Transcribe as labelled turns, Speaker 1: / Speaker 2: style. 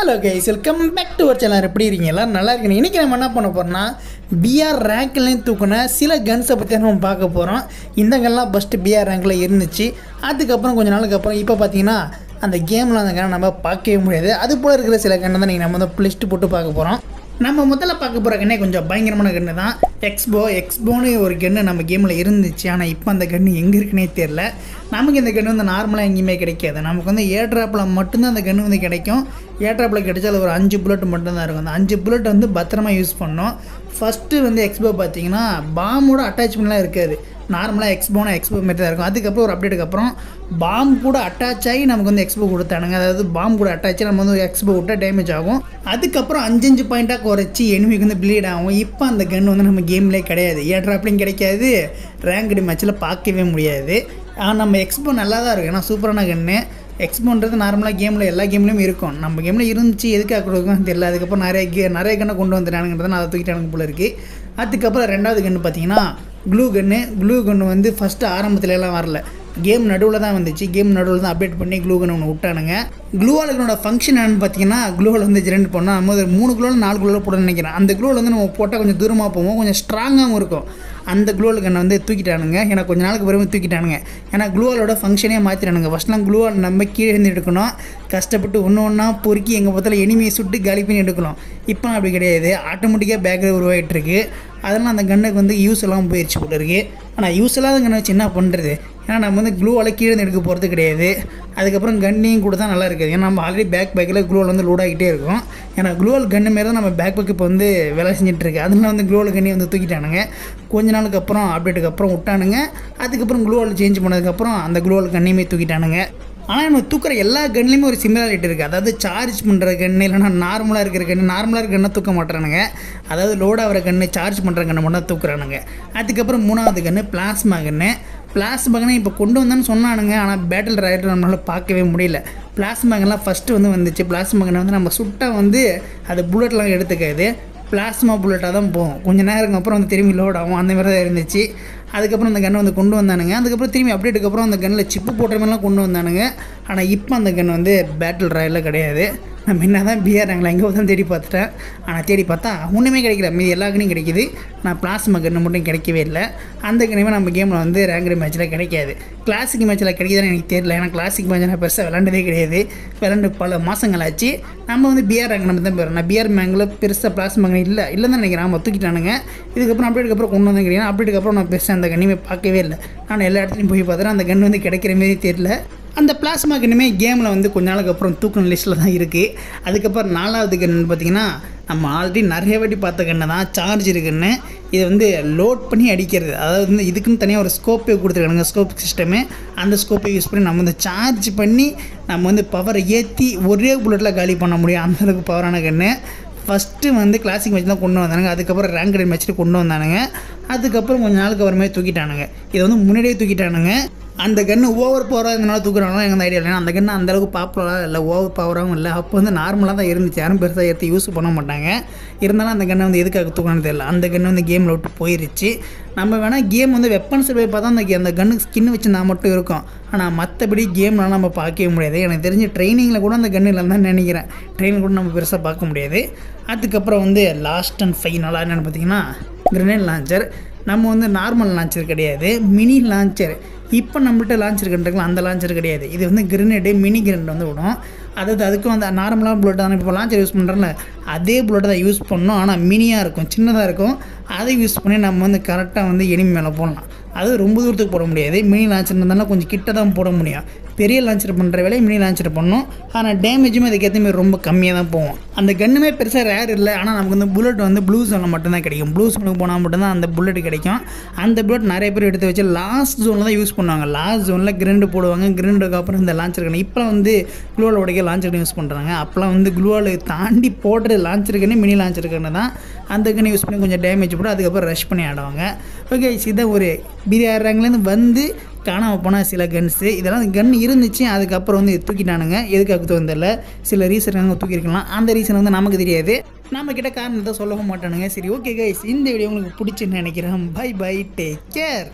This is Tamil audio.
Speaker 1: Hello guys welcome back to our channel எப்படி இருக்கீங்க? எல்லாரும் நல்லா இருக்கீங்க. இன்றைக்கி நம்ம என்ன பண்ண போகிறோம்னா பிஆர் ரேங்க்லேயும் தூக்கின சில கன்ஸை பற்றி நம்ம பார்க்க போகிறோம் இந்த கன்லாம் ஃபஸ்ட்டு பிஆர் ரேங்கில் இருந்துச்சு. அதுக்கப்புறம் கொஞ்ச நாளுக்கு அப்புறம் இப்போ பார்த்தீங்கன்னா அந்த கேமில் அந்த கண்ணை நம்ம பார்க்கவே முடியாது. அது போல் இருக்கிற சில கன்னை தான் நீங்கள் நம்ம வந்து லிஸ்ட்டு போட்டு பார்க்க போகிறோம் நம்ம முதல்ல பார்க்க போகிற கண்ணே கொஞ்சம் பயங்கரமான கன்று தான். எக்ஸ்போ எக்ஸ்போன்னு ஒரு கன்று நம்ம கேமில் இருந்துச்சு. ஆனால் இப்போ அந்த கன்று எங்கே இருக்குன்னே தெரில நமக்கு இந்த கன்று வந்து நார்மலாக எங்கேயுமே கிடைக்காது. நமக்கு வந்து ஏட்ராப்பில் மட்டும்தான் அந்த கன்று வந்து கிடைக்கும். ஏட்ராப்பில் கிடைச்சால் ஒரு அஞ்சு புல்லட் மட்டும்தான் இருக்கும். அந்த அஞ்சு புல்லட் வந்து பத்திரமா யூஸ் பண்ணோம் ஃபஸ்ட்டு வந்து எக்ஸ்போ பார்த்தீங்கன்னா பாமோட அட்டாச்மெண்ட்லாம் இருக்காது. நார்மலாக எக்ஸ்போனா எக்ஸ்போ மாதிரி தான் இருக்கும். அதுக்கப்புறம் ஒரு அப்டேட்டுக்கு அப்புறம் பாம் கூட அட்டாச் ஆகி நமக்கு வந்து எக்ஸ்போ கொடுத்தானுங்க. அதாவது பாம் கூட அட்டாச் ஆகி நம்ம வந்து எக்ஸ்போ விட்டா டேமேஜ் ஆகும். அதுக்கப்புறம் அஞ்சஞ்சு பாயிண்ட்டாக குறைச்சி எனிமிக்கு வந்து ப்ளீட் ஆகும். இப்போ அந்த கன் வந்து நம்ம கேம்லேயே கிடையாது. ஏட்ராப்லையும் கிடைக்காது. ரேங்கடி மேட்ச்சில் பார்க்கவே முடியாது. ஆனால் நம்ம எக்ஸ்போ நல்லா தான் இருக்கும். ஏன்னா சூப்பரான கன்று எக்ஸ்போன்றது நார்மலாக கேமில் எல்லா கேம்லேயும் இருக்கும். நம்ம கேமில் இருந்துச்சு. எதுக்காக கொடுக்கும் தெரியல. அதுக்கப்புறம் நிறைய கே நிறைய கண்ணை கொண்டு வந்துட்டானுங்கிறத நான் அதை தூக்கிட்டானுங்க போல இருக்குது அதுக்கப்புறம் ரெண்டாவது கன்று பார்த்தீங்கன்னா க்ளூ கன்று க்ளூ கன்று வந்து ஃபஸ்ட்டு ஆரம்பத்துலலாம் வரல. கேம் நடுவில் தான் வந்துச்சு. கேம் நடுவில் தான் அப்டேட் பண்ணி க்ளூ கன் ஒன்று விட்டானுங்க. க்ளூவாலுக்கனோட ஃபங்க்ஷன் என்னன்னு பார்த்தீங்கன்னா க்ளூவில் வந்து ரெண்டு பண்ணால் நம்ம ஒரு மூணு க்ளூவில் நாலு க்ளூவில் போட நினைக்கிறேன். அந்த க்ளூவில் வந்து நம்ம போட்டால் கொஞ்சம் தூரமாக போவோம். கொஞ்சம் ஸ்ட்ராங்காகவும் இருக்கும். அந்த க்ளூவல் கண்ணை வந்து தூக்கிட்டானுங்க. ஏன்னா கொஞ்ச நாளுக்கு பிறகு தூக்கிட்டானுங்க. ஏன்னா க்ளூவாலோட ஃபங்க்ஷனே மாற்றிட்டானுங்க ஃபஸ்ட்லாம் க்ளூவால் நம்ம கீழே இருந்து எடுக்கணும். கஷ்டப்பட்டு ஒன்று ஒன்றா பொறுக்கி எங்கள் பக்கத்தில் எனிமையை சுட்டு காலி பண்ணி எடுக்கணும். இப்போ அப்படி கிடையாது. ஆட்டோமேட்டிக்காக பேக்கில் உருவாகிட்டு அதனால் அதெல்லாம் அந்த கண்ணுக்கு வந்து யூஸ் எல்லாம் போயிடுச்சு போல இருக்குது ஆனால் யூஸ் இல்லாத கண்ணை வச்சு என்ன பண்ணுறது ஏன்னா நம்ம வந்து க்ளூவால் கீழே இருந்து எடுக்க போகிறது கிடையாது. அதுக்கப்புறம் கன்னையும் கூட தான் நல்லா இருக்குது. ஏன்னா நம்ம ஆல்ரெடி பேக் பேக்கில் க்ளூவால் வந்து லோட் ஆகிட்டே இருக்கும். ஏன்னா க்ளூவல் கன்று மாரி தான் நம்ம பேக் பேக் இப்போ வந்து வேலை செஞ்சுட்டு அதனால வந்து க்ளூவல் கண்ணி வந்து தூக்கிட்டானுங்க. கொஞ்ச நாளுக்கு அப்புறம் அப்டேட்டுக்கு அப்புறம் விட்டானுங்க. அதுக்கப்புறம் க்ளூவல் சேஞ்ச் பண்ணதுக்கப்புறம் அந்த க்ளூவல் கண்ணியுமே தூக்கிட்டானுங்க. ஆனால் நம்ம தூக்குற எல்லா கன்லேயுமே ஒரு சிமிலாரிட்டி இருக்குது அதாவது சார்ஜ் பண்ணுற கன்று இல்லைனா நார்மலாக இருக்கிற கன்று நார்மலாக இருக்கிற கண்ணை தூக்க மாட்டுறானுங்க. அதாவது லோட் ஆகிற கன்று சார்ஜ் பண்ணுற கண்ணை மட்டும் தான் தூக்குறானுங்க. அதுக்கப்புறம் மூணாவது கன்று பிளாஸ்மா கன்று பிளாஸ்மா இப்போ கொண்டு வந்தேன்னு சொன்னானுங்க ஆனால் பேட்டில் ரைடர் நம்மளால் பார்க்கவே முடியல. பிளாஸ்மா கன்லாம் ஃபஸ்ட்டு வந்து வந்துச்சு. பிளாஸ்மா வந்து நம்ம சுட்டால் வந்து அது புல்லட்லாம் எடுத்துக்காது. பிளாஸ்மா புல்லட்டாக தான் போகும். கொஞ்சம் நேரம் அப்புறம் வந்து திரும்பி லோட் ஆகும். அந்த மாதிரி தான் இருந்துச்சு. அதுக்கப்புறம் அந்த கன்னை வந்து கொண்டு வந்தானுங்க. அதுக்கப்புறம் திரும்பி அப்டேட்டுக்கு அப்புறம் அந்த கன்னில் சிப்பு போடுற மாதிரிலாம் கொண்டு வந்தானுங்க. ஆனால் இப்போ அந்த கன் வந்து பேட்டில் ராயலில் கிடையாது. நம்ம என்ன தான் பிஆர் நாங்கள் எங்கே தான் தேடி பார்த்துட்டேன். ஆனால் தேடி பார்த்தா ஒன்றுமே கிடைக்கல. மீது எல்லா கண்ணையும் கிடைக்கிது. நான் பிளாஸ்மா கன்று மட்டும் கிடைக்கவே இல்லை. அந்த கண்ணுமே நம்ம கேமில் வந்து ரேங்கடு மேட்ச்சில் கிடைக்காது. கிளாசிக் மேட்ச்சில் கிடைக்குதுன்னு எனக்கு தெரியல. ஏன்னா கிளாசிக் மேட்ச் நான் பெருசாக விளாண்டதே கிடையாது. விளாண்டு பல மாதங்கள் ஆச்சு. நம்ம வந்து பிஆர் ரேங்க் நம்ம தான் போயிடும் நான் பிஆர் மேங்கில் பெருசாக பிளாஸ்மா கண்ணு இல்லை. இல்லை தான் நினைக்கிறேன். நம்ம தூக்கிட்டானுங்க. இதுக்கப்புறம் அப்டேட்டுக்கு அப்புறம் கொண்டு வந்து கிடையாது அப்டேட்டுக்கு அப்புறம் நான் பெருசாக அந்த கண்ணுமே பார்க்கவே இல்லை. நான் எல்லா இடத்துலையும் போய் பார்த்துறேன் அந்த கன்று வந்து கிடைக்கிற மாரி தெரியல. அந்த பிளாஸ்மா இனிமேல் கேமில் வந்து கொஞ்ச நாளுக்கு அப்புறம் தூக்கின லிஸ்ட்டில் தான் இருக்குது அதுக்கப்புறம் நாலாவது கன்று பார்த்திங்கன்னா நம்ம ஆல்ரெடி நிறைய வாட்டி பார்த்த கண்ணை தான் சார்ஜ் இருக்குன்னு இதை வந்து லோட் பண்ணி அடிக்கிறது. அதாவது வந்து இதுக்குன்னு தனியாக ஒரு ஸ்கோப்பே கொடுத்துருக்கானுங்க ஸ்கோப் சிஸ்டமு அந்த ஸ்கோப்பை யூஸ் பண்ணி நம்ம வந்து சார்ஜ் பண்ணி நம்ம வந்து பவரை ஏற்றி ஒரே புல்லட்டில் காலி பண்ண முடியும். அந்தளவுக்கு பவரான கன்று ஃபஸ்ட்டு வந்து கிளாசிக் மேட்ச் தான் கொண்டு வந்தானுங்க. அதுக்கப்புறம் ரேங்க் மேட்ச்சில் கொண்டு வந்தானுங்க. அதுக்கப்புறம் கொஞ்ச நாளுக்கு அப்புறமே தூக்கிட்டானுங்க. இதை வந்து முன்னாடியே தூக்கிட்டானுங்க. அந்த கன்று ஓவர் பவராக இருந்தனால தூக்குறாங்களோ எங்கள் ஐடியா இல்லை அந்த கன்று அந்தளவுக்கு பாப்புலராக இல்லை ஓவர் பவராகவும் இல்லை. அப்போ வந்து நார்மலாக தான் இருந்துச்சு. யாரும் பெருசாக எடுத்து யூஸ் பண்ண மாட்டாங்க. இருந்தாலும் அந்த கண்ணை வந்து எதுக்காக தூக்கணும்னு தெரியல. அந்த கன்று வந்து கேமில் விட்டு போயிருச்சு. நம்ம வேணால் கேம் வந்து வெப்பன்ஸ் போய் பார்த்தா அந்த அந்த கன்னுக்கு ஸ்கின் வச்சுருந்தா மட்டும் இருக்கும். ஆனால் மற்றபடி கேம்லாம் நம்ம பார்க்கவே முடியாது. எனக்கு தெரிஞ்சு ட்ரைனிங்கில் கூட அந்த கன்று இல்லைன்னு தான் நினைக்கிறேன். ட்ரெயினில் கூட நம்ம பெருசாக பார்க்க முடியாது. அதுக்கப்புறம் வந்து லாஸ்ட் அண்ட் ஃபைனலாக என்னென்னு பார்த்தீங்கன்னா கிரனேட் லான்ச்சர் நம்ம வந்து நார்மல் லான்ச்சர் கிடையாது. மினி லான்ச்சர் இப்போ நம்மள்ட்ட லான்ச்சர் கண்டுக்கலாம் அந்த லான்ச்சர் கிடையாது. இது வந்து கிரனேடு மினி கிரனேட் வந்து விடும். அதாவது அதுக்கும் அந்த நார்மலாக புல்லட் தான். இப்போ லான்ச்சர் யூஸ் பண்ணுறோம்ல அதே புல்லட்டை தான் யூஸ் பண்ணோம். ஆனால் மினியாக இருக்கும் சின்னதாக இருக்கும். அதை யூஸ் பண்ணி நம்ம வந்து கரெக்டாக வந்து எனிமி மேலே போடலாம். அது ரொம்ப தூரத்துக்கு போட முடியாது. மினி லான்ச்சர் இருந்தாலும் கொஞ்சம் கிட்ட தான் போட முடியும். பெரிய லான்ச்சர் பண்ணுற வேலையை மினி லான்ச்சர் பண்ணோம் ஆனால் டேமேஜுமே அதுக்கேற்ற மாதிரி ரொம்ப கம்மியாக தான் போகும். அந்த கன்னுமே பெருசாக ரேர் இல்லை. ஆனால் நமக்கு வந்து புல்லட் வந்து ப்ளூ ஜோனில் மட்டும்தான் கிடைக்கும். ப்ளூ ஜோனுக்கு போனால் மட்டும்தான் அந்த புல்லட் கிடைக்கும். அந்த புல்லட் நிறைய பேர் எடுத்து வச்சு லாஸ்ட் ஜோனில் தான் யூஸ் பண்ணுவாங்க. லாஸ்ட் ஜோனில் கிரண்டு போடுவாங்க. கிரண்டுக்கு அப்புறம் இந்த லான்ச்சர் கண்ணு இப்போ வந்து க்ளூவால் உடைக்க லான்ச்சர் யூஸ் பண்ணுறாங்க அப்போலாம் வந்து க்ளூவால் தாண்டி போடுற லான்ச்சர் கண்ணு மினி லான்ச்சர் கண்ணு தான். அந்த கண்ணை யூஸ் பண்ணி கொஞ்சம் டேமேஜ் போட்டு அதுக்கப்புறம் ரஷ் பண்ணி ஆடுவாங்க. ஓகே இதான் ஒரு பிரியாணி ரேங்க்லேருந்து வந்து காணாமல் போன சில கன்ஸு இதெல்லாம் கன் இருந்துச்சு அதுக்கப்புறம் வந்து தூக்கிட்டானுங்க. எதுக்காக தோந்தல சில ரீசன் தூக்கியிருக்கலாம். அந்த ரீசன் வந்து நமக்கு தெரியாது. நம்ம கிட்ட காரணத்தை சொல்லவும் மாட்டானுங்க. சரி ஓகே கைஸ் இந்த வீடியோ உங்களுக்கு பிடிச்சுன்னு நினைக்கிறேன். By bye take care